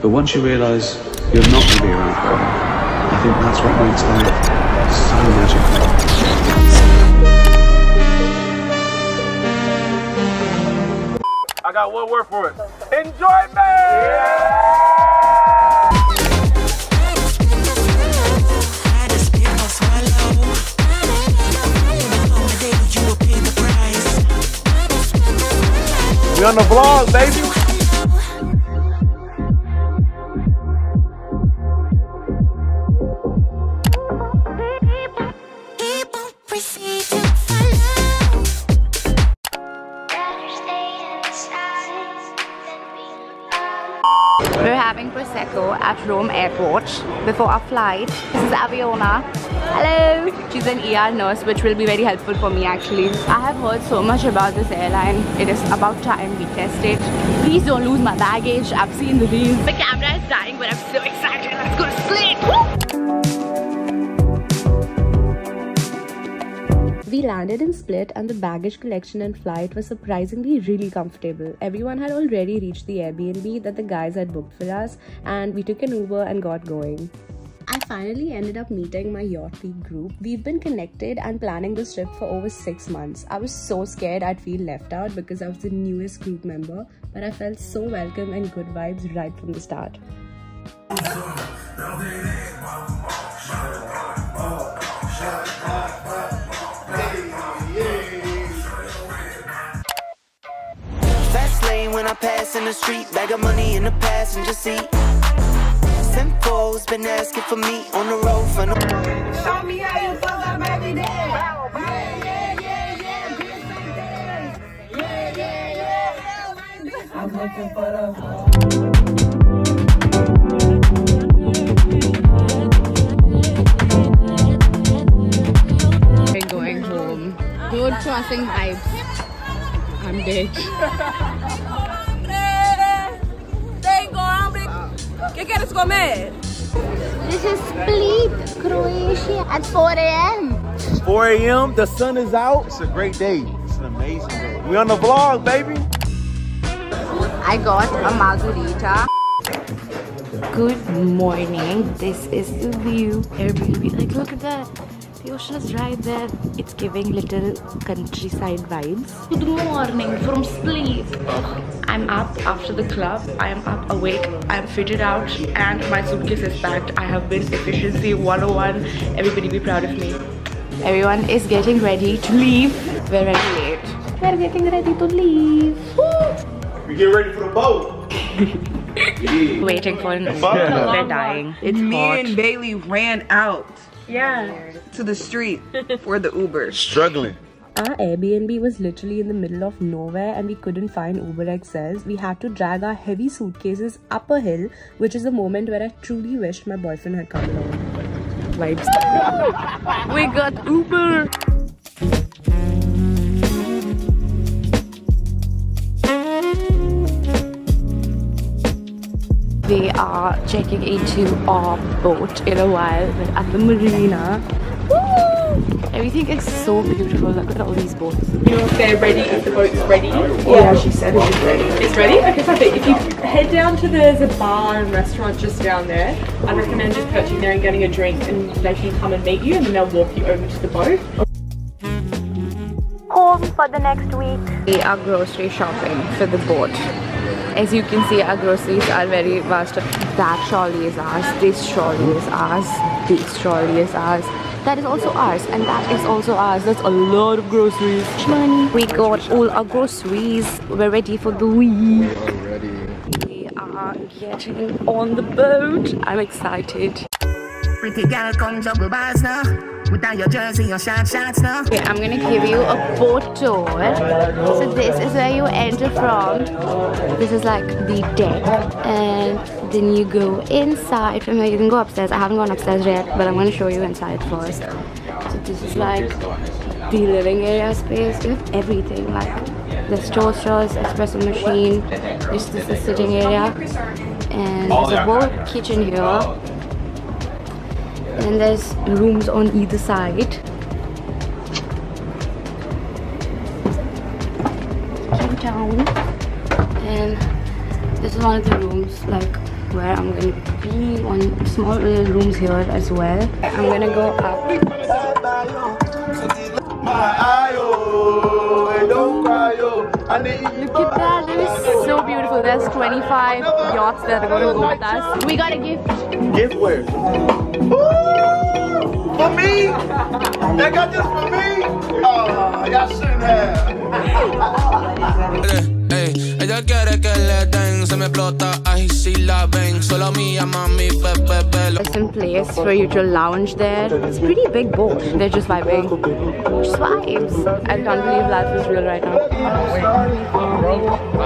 But once you realise you're not going to be around forever, I think that's what makes life so magical. I got one word for it. Enjoyment! We on the vlog, baby. We're having Prosecco at Rome Airport before our flight. This is Aviona. Hello! She's an ER nurse which will be very helpful for me actually. I have heard so much about this airline. It is about time we test it. Please don't lose my baggage. I've seen the reels. The camera is dying but I'm so excited. Let's go to Split! We landed in Split and the baggage collection and flight was surprisingly really comfortable. Everyone had already reached the Airbnb that the guys had booked for us and we took an Uber and got going. I finally ended up meeting my Yacht Week group. We've been connected and planning this trip for over six months. I was so scared I'd feel left out because I was the newest group member, but I felt so welcome and good vibes right from the start. Fast when I pass in the street, bag of money in the passenger seat. Simcoe's been asking for me on the road for no. Show me how you fuck up every day. Yeah, yeah, yeah, yeah, bitch, like that. Yeah, yeah, yeah. I'm looking for the. We're going home. Road crossing vibes. I'm dead. comer? This is Split, Croatia at 4 a.m. 4 a.m. The sun is out. It's a great day. It's an amazing day. We on the vlog, baby. I got a margarita. Good morning. This is the view. Airbnb. Like, look at that. The ocean is right there. It's giving little countryside vibes. Good morning from sleep. Ugh. I'm up after the club. I am up awake. I'm fitted out and my suitcase is packed. I have been efficiency 101. Everybody be proud of me. Everyone is getting ready to leave. We're very late. We're getting ready to leave. We get ready for the boat. Waiting for an Uber. Yeah. We're dying. It's Me hot. and Bailey ran out Yeah. to the street for the Uber. Struggling. Our Airbnb was literally in the middle of nowhere and we couldn't find Uber XLs. We had to drag our heavy suitcases up a hill, which is a moment where I truly wished my boyfriend had come along. Vibes. we got Uber. We are checking into our boat in a while. We're at the marina. Woo! Everything is so beautiful. Look at all these boats. You know if they're ready, if the boat's ready. Yeah, she said it's ready. It's ready? Okay, perfect. If you head down to the, there's a bar and restaurant just down there, I'd recommend just perching there and getting a drink and they can come and meet you and then they'll walk you over to the boat. home for the next week. We are grocery shopping for the boat. As you can see, our groceries are very vast. That trolley is ours, this trolley is ours, this trolley is ours. That is also ours, and that is also ours. That's a lot of groceries. Money. We got all our groceries. We're ready for the week. We are getting on the boat. I'm excited. Pretty girl, come juggle bars now. Without your jersey, your shot shots now. Okay, I'm gonna give you a boat tour. So this is where you enter from. This is like the deck, and then you go inside. From here, you can go upstairs. I haven't gone upstairs yet, but I'm gonna show you inside first. So this is like the living area space. You have everything like there's toasters, espresso machine. This is the sitting area, and there's a whole kitchen here. And there's rooms on either side. Came down and this is one of the rooms like where I'm gonna be on small little rooms here as well. I'm gonna go up. Look at that, that is so beautiful. There's 25 yachts that are gonna go with us. We got a gift. Gift where? For me? They got this for me? Oh, y'all shouldn't have. Ey, ella quiere que le den, se me explota, ay si la ven, solo mía mami, bebé, bebé. Some place for you to lounge there. It's a pretty big boat. They're just vibing. Just vibes. I can't believe life is real right now.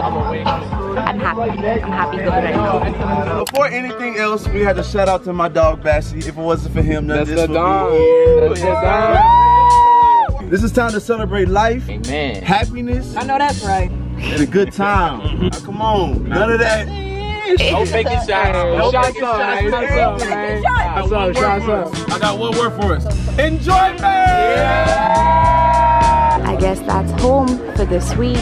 I'm happy. I'm happy good right now. Before anything else, we had to shout out to my dog Bassy. If it wasn't for him, none of this would be That's here. the dog. This is time to celebrate life, Amen. happiness, I know that's right. and a good time. Now, come on, none of that. Don't make it shots. Shots up, man. Shots up, man. Shots up, shots up. I got one word for us. Enjoyment! I guess that's home for this week.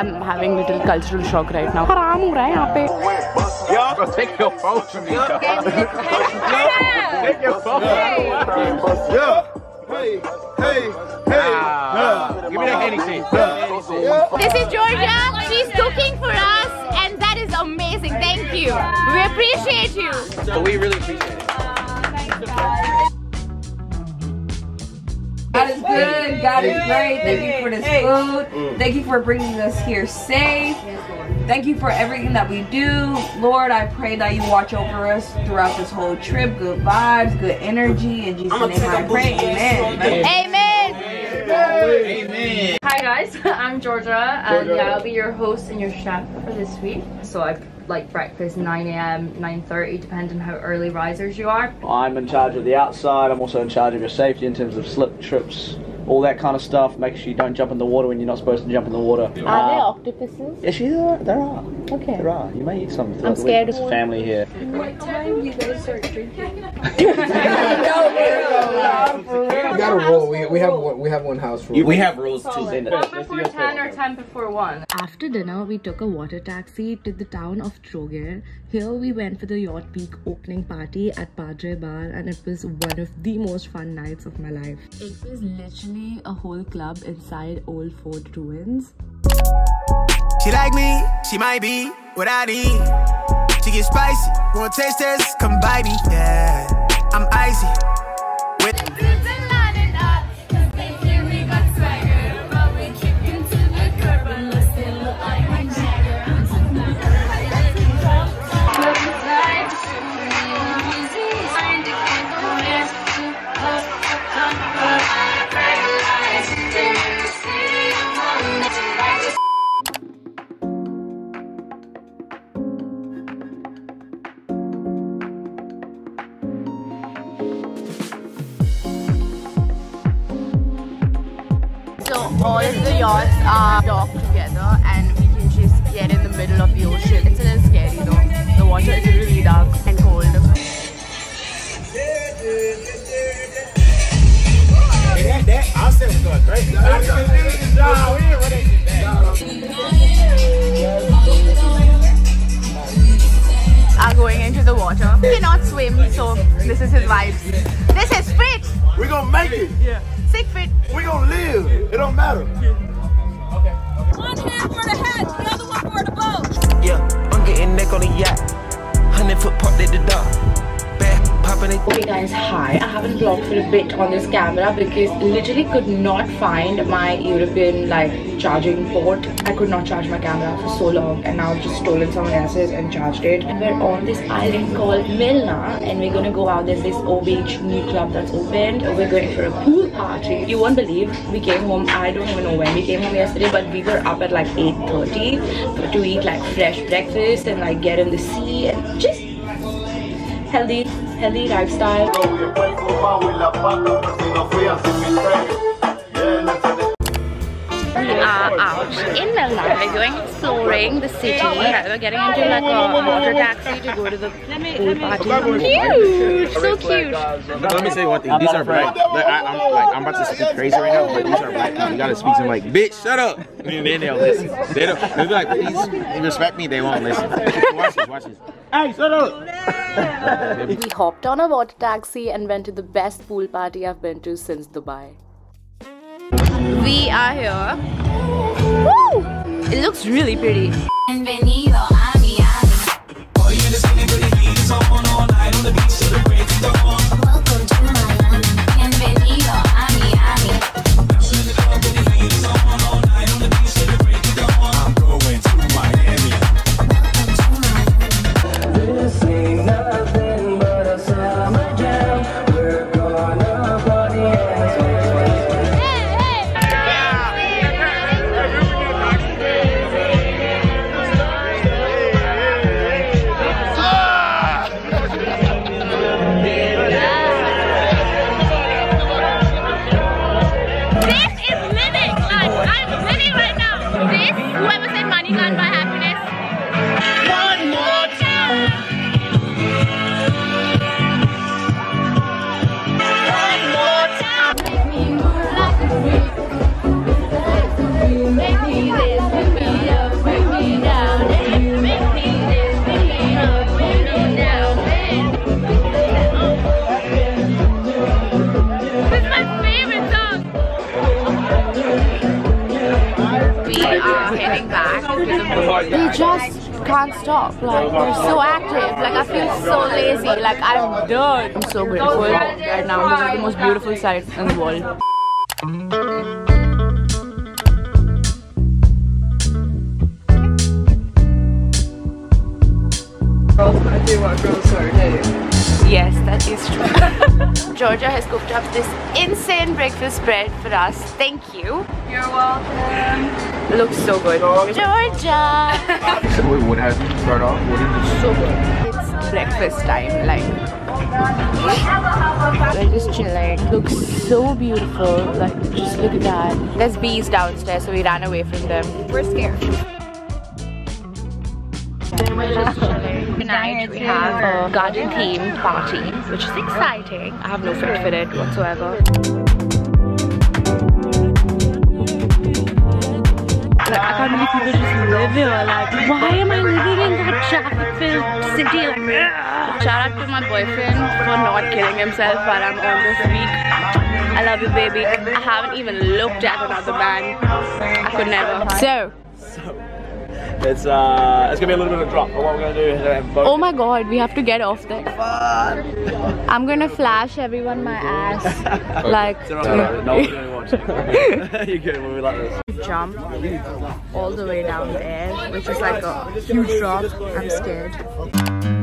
I'm having little cultural shock right now. हराम हो रहा है यहाँ पे. Bro, take your phone from me, dog. Take your phone. Yeah. Hey, hey, hey. Ah, Give me that Hennessy. This is Georgia. She's cooking for us, and that is amazing. Thank you. We appreciate you. So we really appreciate it. Good. God is great. Thank you for this food. Mm. Thank you for bringing us here safe. Thank you for everything that we do. Lord, I pray that you watch over us throughout this whole trip. Good vibes, good energy. In Jesus' name I pray. Amen. Amen. Amen. Hi guys, I'm Georgia, and yeah, I'll be your host and your chef for this week. So I like breakfast 9 a.m., 9:30, depending on how early risers you are. I'm in charge of the outside. I'm also in charge of your safety in terms of slip, trips, all that kind of stuff. Make sure you don't jump in the water when you're not supposed to jump in the water. Are there Uh, octopuses? Yes, there are. There are. Okay. There are. You may eat some. throughout I'm scared week. of- It's family here. What time you guys start drinking? We got a rule. We, we have one, we have one house rule. We have rules too. Send it. One Let's do before 10 or 10 before 1. After dinner, we took a water taxi to the town of Trogir. Here, we went for the Yacht Week opening party at Padre Bar, and it was one of the most fun nights of my life. It was literally a whole club inside Old Fort ruins. She like me, she might be what I need. She get spicy, want taste test, come bite me. Yeah, I'm icy. With all of the yachts are docked together and we can just get in the middle of the ocean. It's a little scary though. The water is really dark and cold. That, that, said we're going crazy. Nah, we ain't ready to Are going into the water. He cannot swim, so this is his vibes. This is fit! We're gonna make it. Yeah. Sick fit! We gonna live. It don't matter. One hand for the hatch, the other one for the boat. yeah, I'm getting neck on the yacht. Hundred foot parked at the dock. Back popping it. Okay guys, hi. I haven't vlogged for a bit on this camera because literally could not find my European like charging port. I could not charge my camera for so long and now I've just stolen someone else's and charged it. And we're on this island called Milna and we're gonna go out. There's this O Beach new club that's opened. We're going for a pool party. You won't believe we came home, I don't even know when we came home yesterday, but we were up at like 8.30 to eat like fresh breakfast and like get in the sea and just healthy, healthy lifestyle. We are out in Melbourne. We're going exploring the city. We're getting into like a water taxi to go to the pool party. Cute! So cute. Let me say one thing. These are black. Like, I, am like, I'm about to speak crazy right now, but these are black people. You gotta speak to them like, bitch, shut up. And then they'll listen. They don't. They'll be like, please, respect me. They won't listen. Watch this. Watch this. Hey, shut up. We hopped on a water taxi and went to the best pool party I've been to since Dubai. We are here. Woo! It looks really pretty. Bienvenido back to the We just can't stop. Like we're so active. Like I feel so lazy. Like I'm done. I'm so grateful right now. This is the most beautiful sight in the world. I do what girls are. Yes, that is true. Georgia has cooked up this insane breakfast spread for us. Thank you. You're welcome. Looks so good. Georgia! So wait, what has to start off? What is it? so good. It's breakfast time, like we're just chilling. Looks so beautiful. Like just look at that. There's bees downstairs, so we ran away from them. We're scared. We're just chilling. Tonight we have a garden theme party, which is exciting. I have no fit for it whatsoever. Like, I can't believe people just live here. Like, why am I living in that traffic-filled city? Like, shout out to my boyfriend for not killing himself while I'm on this week. I love you, baby. I haven't even looked at another man. I could never. So, It's uh, it's gonna be a little bit of a drop. But what we're gonna do is uh, both oh my god, we have to get off there. I'm gonna flash everyone my ass. like, It's alright, no one's gonna watch it. You're good. We'll be like this. jump all the way down there, which is like a huge drop. I'm scared.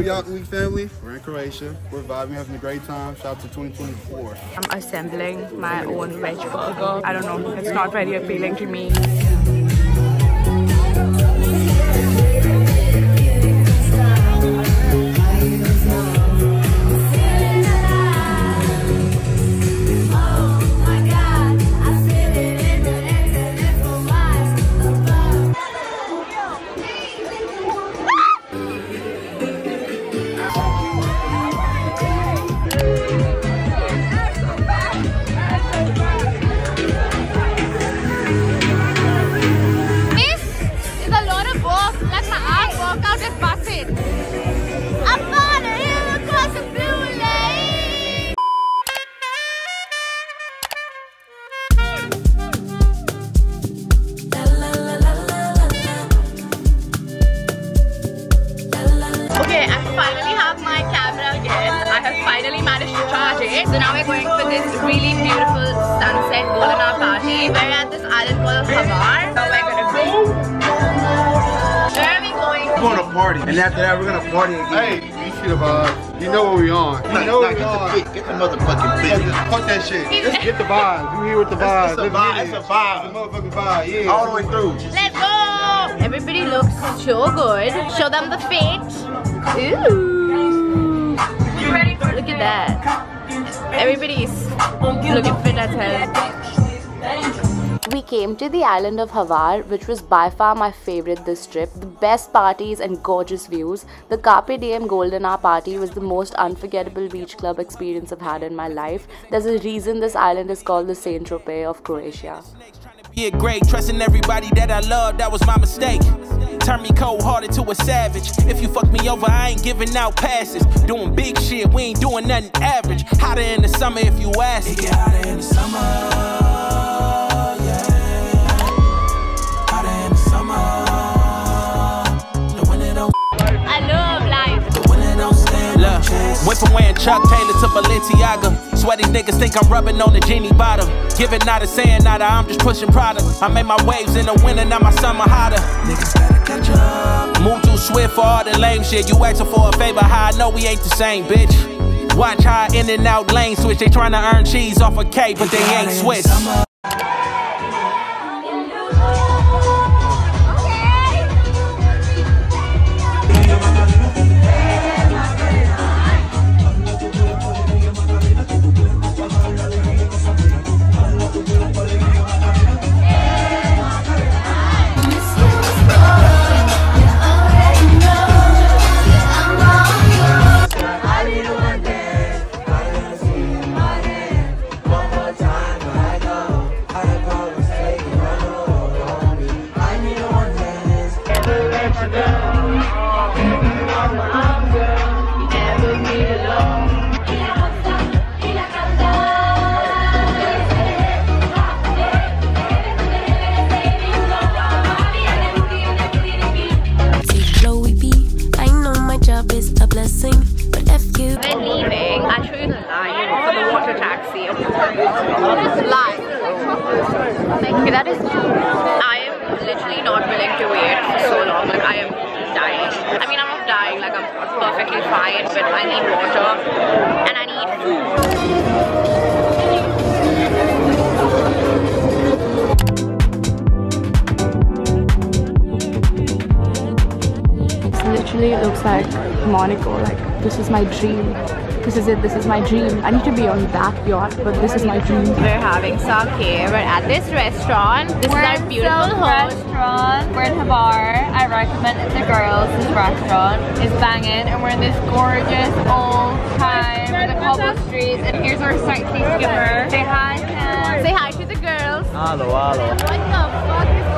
Week family? We're in Croatia. We're vibing, having a great time. Shout out to 2024. I'm assembling my own veg burger. I don't know, it's not very appealing to me. Managed to charge it. So now we're going for this really beautiful sunset golden hour party. We're at this island called Hvar. So we're gonna go. Where are we going? We're going to party. And after that, we're going to party again. Hey, you see the vibes. You know what we on. You know what we on. Get the motherfucking bitch. Fuck that shit. Let's get the vibes. You here with the vibes. It's a vibe. It's a vibe. It's a motherfucking vibe, yeah. All the way through. Let's go! Everybody looks so good. Show them the fit. Ooh. You ready? Look at that. Everybody's looking fit as hell. We came to the island of Hvar, which was by far my favorite this trip. The best parties and gorgeous views. The Carpe Diem Golden Hour party was the most unforgettable beach club experience I've had in my life. There's a reason this island is called the Saint Tropez of Croatia. Be a great, trusting everybody that I love, that was my mistake. Turn me cold hearted to a savage. If you fuck me over, I ain't giving out passes. Doing big shit, we ain't doing nothing average. Hotter in the summer if you ask. It get hotter in the summer. I love life. Look, went from wearing Chuck Taylor to Balenciaga. Sweaty niggas think I'm rubbing on the genie bottom. Giving not a saying nada, I'm just pushing product. I made my waves in the winter, now my summer hotter. Niggas gotta catch up. Move too swift for all the lame shit. You asking for a favor, how I know we ain't the same, bitch. Watch how I in and out lane switch. They tryna earn cheese off a K, but they ain't Swiss. See Chloe B. I know my job is a blessing, but you. We're leaving. I'll you taxi. That is. I am literally not willing to wait. I am dying. I mean, I'm not dying. Like I'm perfectly fine, but I need water and I need food. This literally looks like Monaco. Like this is my dream. This is it. This is my dream. I need to be on that yacht, but this is my dream. We're having sake. We're at this restaurant. This We're is our beautiful Silk host. restaurant. We're in Hvar. I recommend it to girls. This restaurant is banging, and we're in this gorgeous old time the cobble streets. And here's our sightseeing skipper. Say hi, Ken. Say hi to the girls. Hello, hello. What the fuck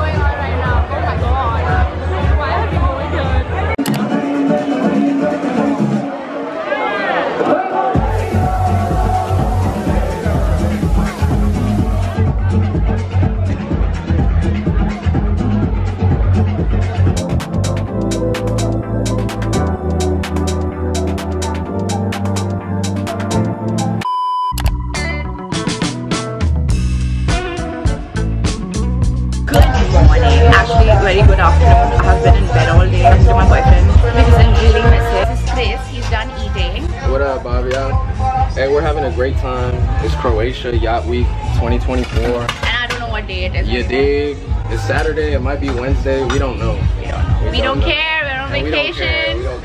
Croatia Yacht Week 2024. And I don't know what day it is. You dig? It's Saturday. It might be Wednesday. We don't know. We don't know. We don't care. We're on And we don't vacation.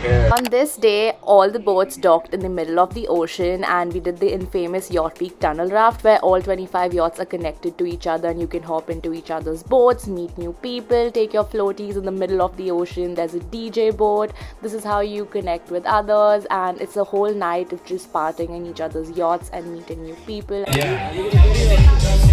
On this day, all the boats docked in the middle of the ocean, and we did the infamous Yacht Week tunnel raft where all 25 yachts are connected to each other, and you can hop into each other's boats, meet new people, take your floaties in the middle of the ocean. There's a DJ boat. This is how you connect with others, and it's a whole night of just partying in each other's yachts and meeting new people. Okay,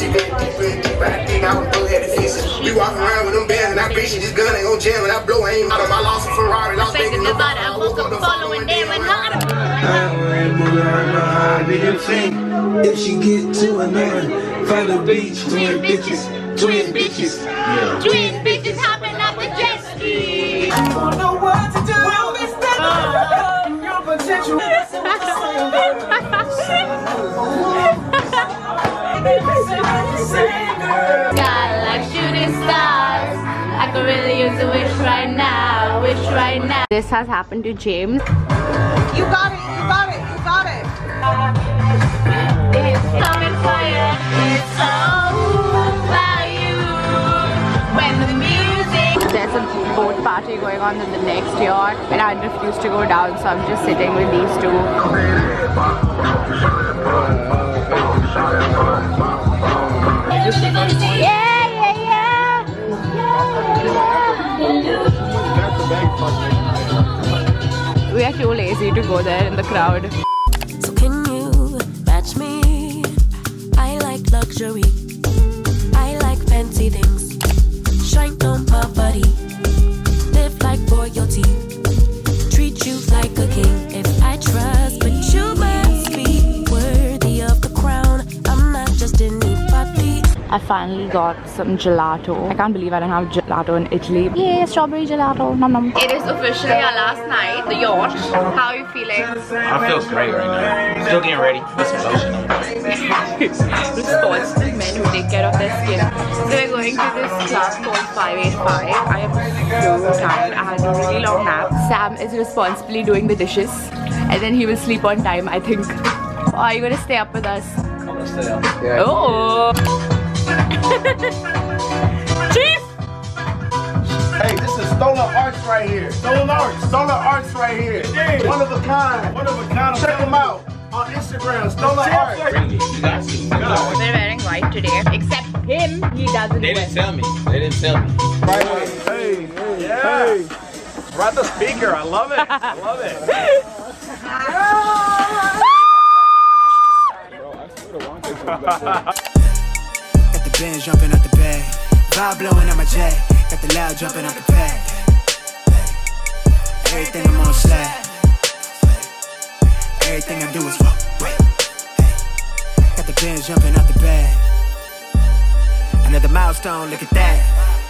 to shit, my pussy been deeper and. I think I would go ahead and fix it. We walk around with them bands and I bitch this gun ain't gon' jam and I blow aim out of my lost a Ferrari. Lost making the body. I woke up following them and not. If she get too annoying, find a beach, twin bitches, twin bitches. Twin bitches hopping off the jet ski. Sky like shooting stars. I could really use a wish right now. Wish right now. This has happened to James. You got it. You got it. You got it. It's coming for you. It's all about you. When the music. There's a boat party going on in the next yacht and I refuse to go down so I'm just sitting with these two. Yeah. We are too lazy to go there in the crowd. So can you match me? I like luxury. I finally got some gelato. I can't believe I don't have gelato in Italy. Yay, strawberry gelato. Nom nom. It is officially our last night, the yacht. How are you feeling? I feel great right now. Still getting ready. Put some lotion on. Responsible men who take care of their skin. So we're going to this class called 585. I am so tired. I had a really long nap. Sam is responsibly doing the dishes. And then he will sleep on time, I think. Or are you going to stay up with us? I'm gonna stay up. Yeah, oh! Chief! Hey, this is Stolen Arts right here. Stolen Arts. Stolen Arts right here. One of a kind. One of a kind. Check them out on Instagram. Stolen Arts. They're wearing white today. Except him, he doesn't They didn't tell me. They didn't tell me. Hey, hey, hey. Brought the speaker. I love it. I love it. Got the band jumping out the bag. Vibe blowing out my jack. Got the loud jumping out the pad. Everything I'm on slab. Everything I do is walk. Got the band jumping out the bag. Another milestone, look at that.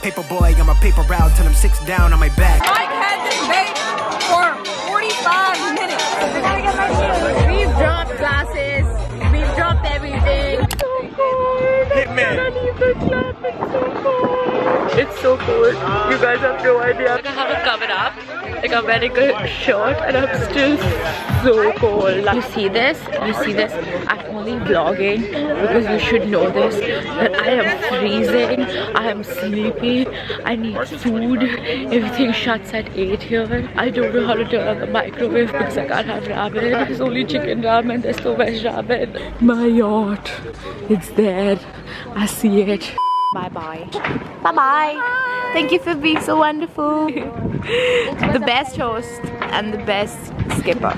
Paper boy on my paper route till I'm six down on my back. Mike had this bait for 45 minutes. I gotta get my shoes. We've dropped glasses. It's so cold. You guys have no idea. I have a cover up. Like I'm wearing a shirt and I'm still so cold. You see this? You see this? I'm only vlogging because you should know this. That I am freezing. I am sleepy. I need food. Everything shuts at 8 here. I don't know how to turn on the microwave because I can't have ramen. There's only chicken ramen. There's no veg ramen. My yacht. It's there. I see it. Bye bye. Bye bye. Thank you for being so wonderful. the best host and the best skipper.